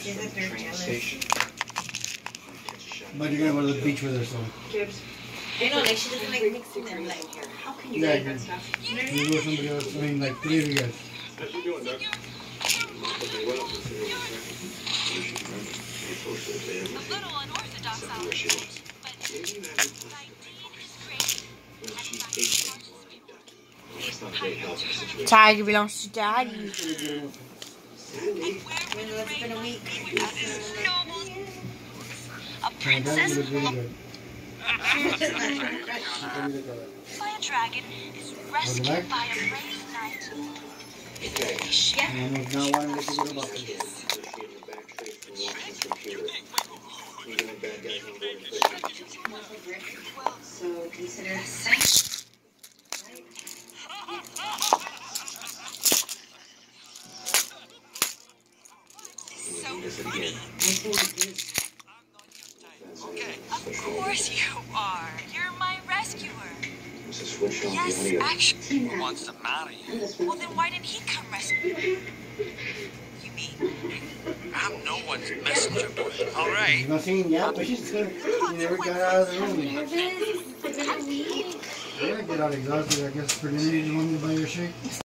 She says that they're. But you're gonna go to the beach with her, so. I know, like she doesn't like mixing them. Like, how can you Yeah, like you- that stuff? You go with somebody else, I mean, like three of you guys. How's you doing, Doug? Okay, well, consider it A little unorthodox, I'll where she was. but Maybe you haven't my deed is great. Well, she ate things like Ducky. It's not very healthy situation. Tiger belongs to daddy. Sandy, You know, it's been a week. A princess look really good. by a dragon is rescued by a brave knight. okay. And I'm this again. Okay. Of course you are. You're my rescuer. This is switched on Yes, actually. Who wants to marry you? Well, then why didn't he come rescue you? You mean? I'm no one's messenger boy. All right. He's not saying yeah, but she's good. He never got out of the room. Nervous. Been a. You're gonna get out exhausted, I guess, for the reason you wanted to buy your shirt.